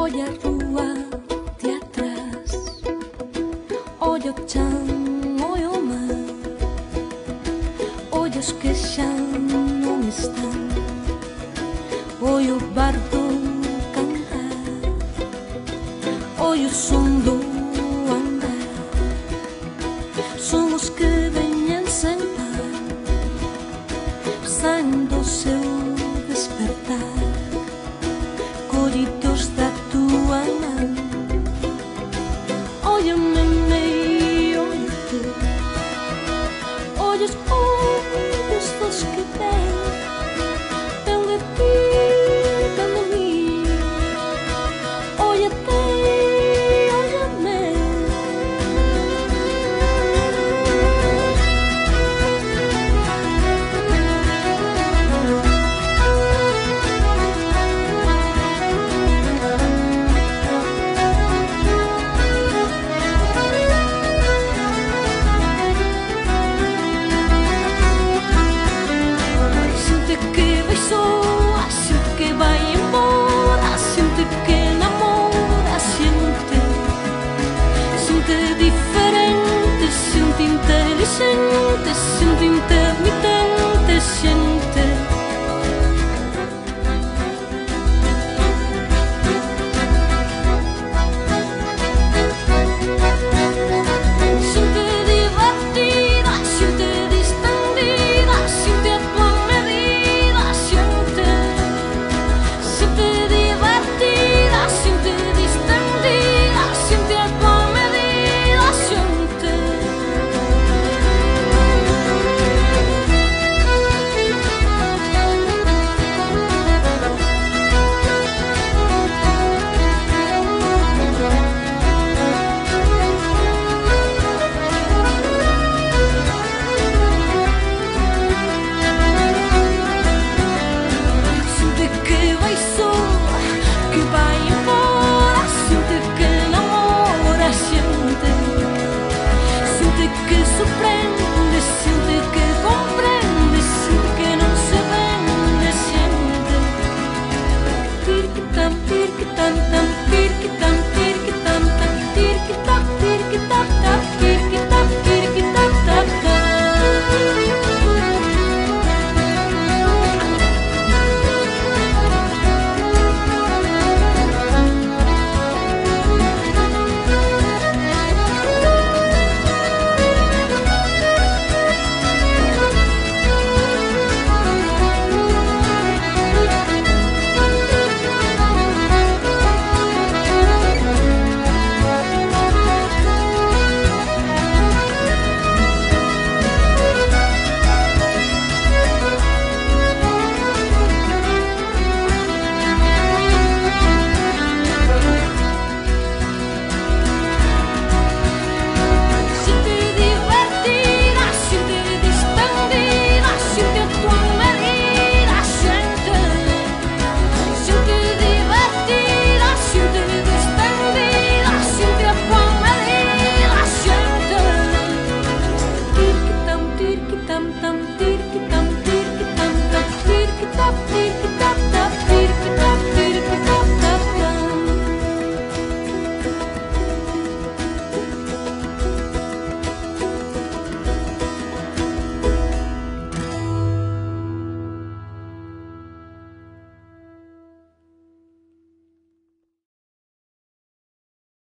Olha a rua de atrás, olha o chão, olha o mar, olha os que já não estão, olha o bardo cantar, olha o som do diferente, sunt inteligente, sunt intermitente. sorprende sempre que comprende sempre que non se vende tan, tan, tan,